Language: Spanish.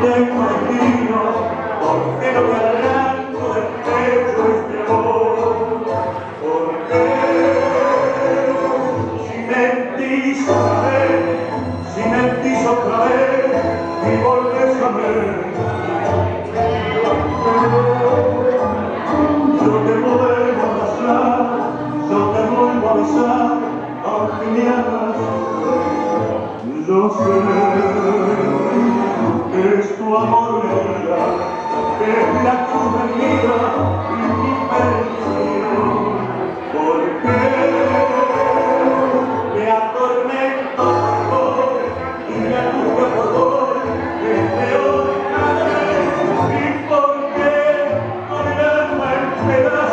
no me arranco del pecho tu amor me honra, es la cruz de mi vida y mi perdición. ¿Por qué me atormento dolor y me aturdo dolor desde hoy a vez? ¿Y por qué con el alma encerrada